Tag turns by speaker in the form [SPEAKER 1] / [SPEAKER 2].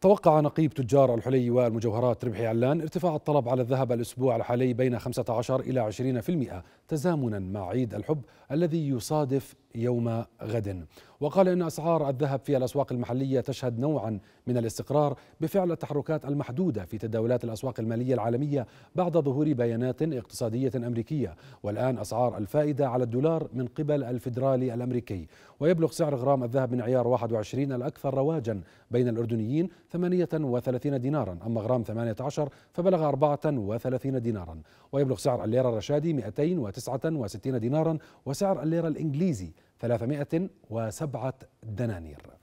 [SPEAKER 1] توقع نقيب تجار الحلي والمجوهرات ربحي علان ارتفاع الطلب على الذهب الأسبوع الحالي بين 15 إلى 20% تزامنا مع عيد الحب الذي يصادف يوم غد. وقال إن أسعار الذهب في الأسواق المحلية تشهد نوعا من الاستقرار بفعل التحركات المحدودة في تداولات الأسواق المالية العالمية بعد ظهور بيانات اقتصادية أمريكية. والآن أسعار الفائدة على الدولار من قبل الفيدرالي الأمريكي. ويبلغ سعر غرام الذهب من عيار 21 الأكثر رواجا بين الأردنيين 38 دينارا. أما غرام 18 فبلغ 34 دينارا. ويبلغ سعر الليرة الرشادي 269 دينارا وسعر الليرة الإنجليزي 307 دنانير.